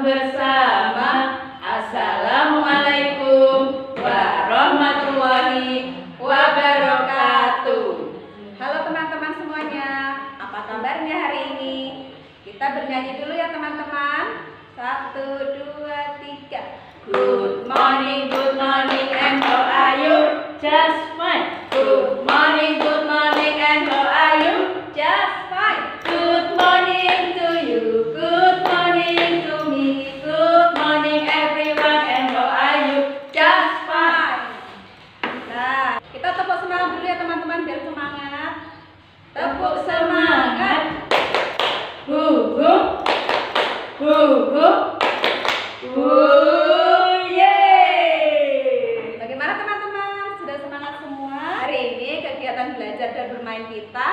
bersama. Assalamualaikum warahmatullahi wabarakatuh. Halo teman-teman semuanya, apa kabarnya hari ini? Kita bernyanyi dulu ya teman-teman. Satu, dua, tiga. Good morning, good morning, and how are you? Just fine. Good morning, good morning, and how are you? Just fine. Good morning to you, good morning to me, good morning everyone, and how are you? Just fine. Nah, kita tepuk semangat dulu ya teman-teman biar semangat. Tepuk semangat. Hu hu. Hu hu. Hu yeay. Bagaimana teman-teman? Sudah semangat semua? Hari ini kegiatan belajar dan bermain kita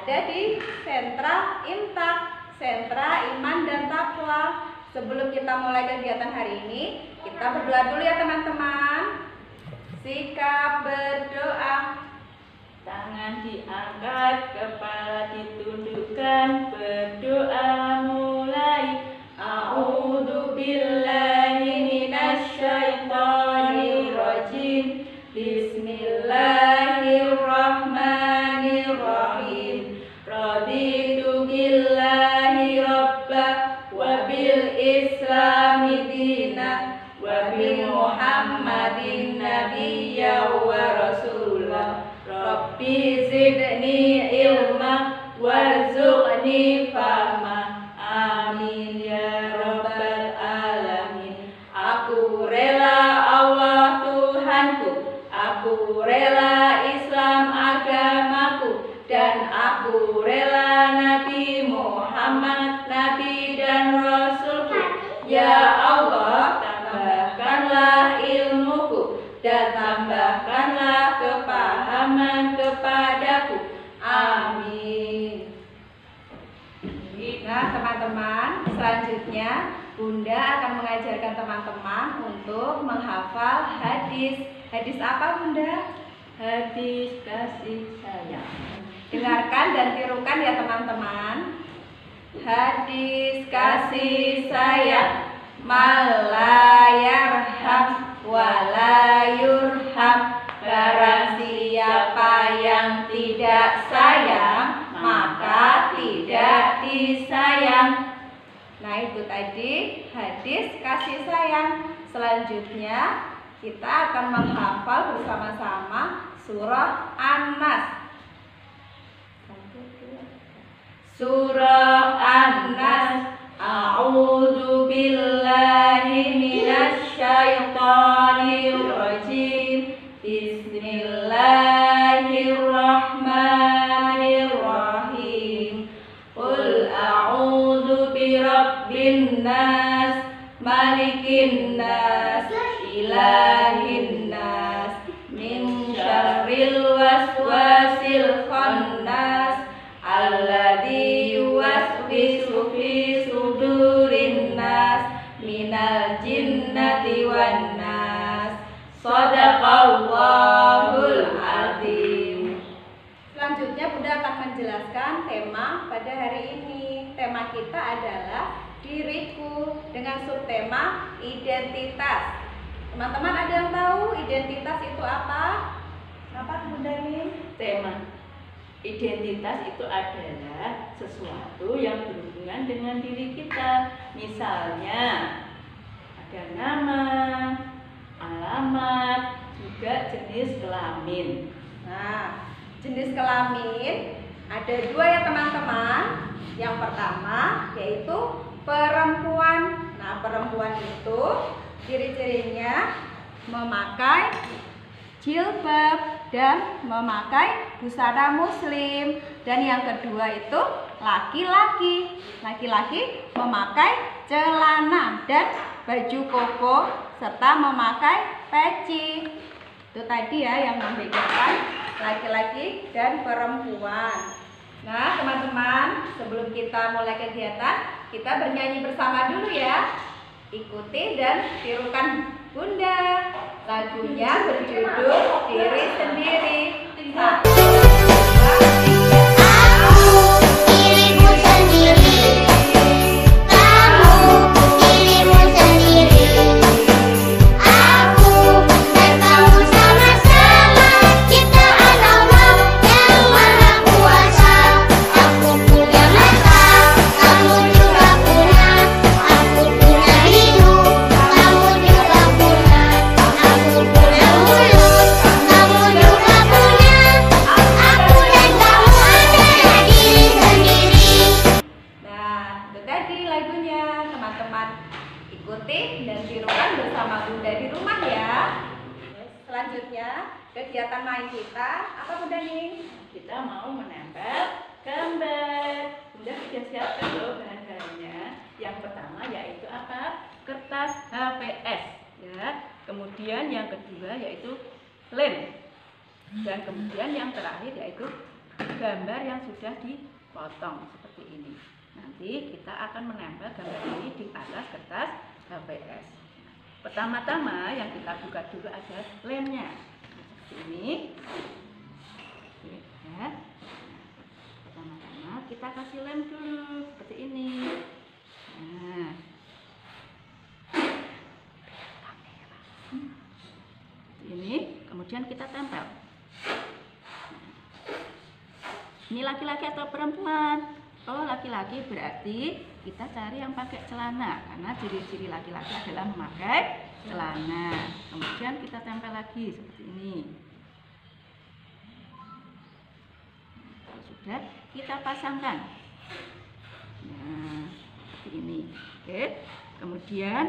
ada di Sentra Imtak, Sentra Iman dan Takwa. Sebelum kita mulai kegiatan hari ini, kita berdoa dulu ya teman-teman. Sikap berdoa. Tangan diangkat, kepala ditundukkan, berdoa mulai. A'udzu billahi minasyaitonir rajim. Bismillahirrahmanirrahim. Teman-teman, selanjutnya Bunda akan mengajarkan teman-teman untuk menghafal hadis. Hadis apa, Bunda? Hadis kasih sayang. Dengarkan dan tirukan ya teman-teman. Hadis kasih sayang malayarham walayurham Barang siapa yang tidak sayang tidak disayang Nah itu tadi hadis kasih sayang. Selanjutnya kita akan menghafal bersama-sama surah An-Nas. Surah birabbin nas malikin nas ilahin nas min syarril waswasil khannas alladzi yuwaswisu fi sudurin nas minal jinnati wan nas. Sadaqallahul azim. Selanjutnya Bunda akan menjelaskan tema pada hari ini. Tema kita adalah diriku dengan subtema identitas Teman-teman ada yang tahu identitas itu apa? Kenapa Bunda ini? Tema identitas itu adalah sesuatu yang berhubungan dengan diri kita. Misalnya ada nama, alamat, juga jenis kelamin. Nah, jenis kelamin ada dua ya teman-teman. Yang pertama yaitu perempuan. Nah, perempuan itu ciri-cirinya memakai jilbab dan memakai busana muslim. Dan yang kedua itu laki-laki. Laki-laki memakai celana dan baju koko serta memakai peci. Itu tadi ya yang membedakan laki-laki dan perempuan. Nah, teman-teman, sebelum kita mulai kegiatan, kita bernyanyi bersama dulu ya. Ikuti dan tirukan Bunda. Lagunya berjudul Diri Sendiri. Satu, main kita apa Bunda nih? Kita mau menempel gambar. Bunda sudah siapkan loh bahan-bahannya. Yang pertama yaitu apa? Kertas HVS ya. Kemudian yang kedua yaitu lem. Dan kemudian yang terakhir yaitu gambar yang sudah dipotong seperti ini. Nanti kita akan menempel gambar ini di atas kertas HVS. Pertama-tama yang kita buka dulu ada lemnya. Seperti ini. Ya. Pertama-tama kita kasih lem dulu seperti ini. Nah. Ini, kemudian kita tempel. Ini laki-laki atau perempuan? Oh, laki-laki berarti kita cari yang pakai celana karena ciri-ciri laki-laki adalah memakai celana. Kemudian kita tempel lagi seperti ini. Sudah, kita pasangkan. Nah, seperti ini. Oke. Kemudian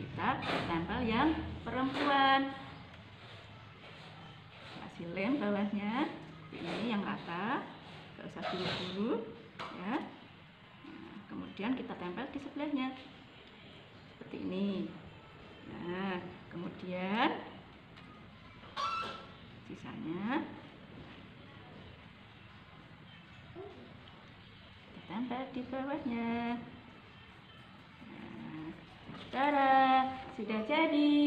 kita tempel yang perempuan. Kasih lem bawahnya. Ini yang rata. Gak usah buru-buru ya. Nah, kemudian kita tempel di sebelahnya. Seperti ini. Nah, kemudian sisanya kita tempel di bawahnya. Nah, Tara, sudah jadi.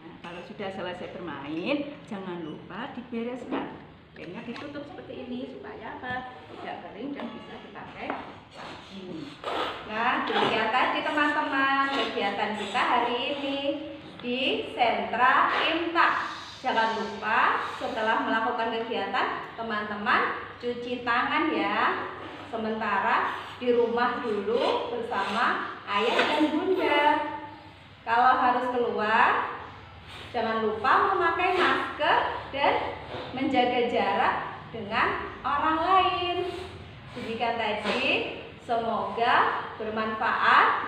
Nah, kalau sudah selesai bermain, jangan lupa dibereskan. Lemnya ditutup seperti ini supaya apa? Tidak kering dan bisa dipakai lagi. Nah, kegiatan kita hari ini di Sentra Imtak. Jangan lupa setelah melakukan kegiatan, teman-teman cuci tangan ya. Sementara di rumah dulu bersama ayah dan bunda. Kalau harus keluar, jangan lupa memakai masker dan menjaga jarak dengan orang lain. Demikian tadi, semoga bermanfaat.